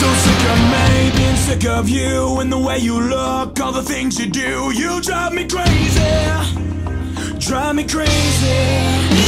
So sick of me, being sick of you and the way you look, all the things you do. You drive me crazy, drive me crazy.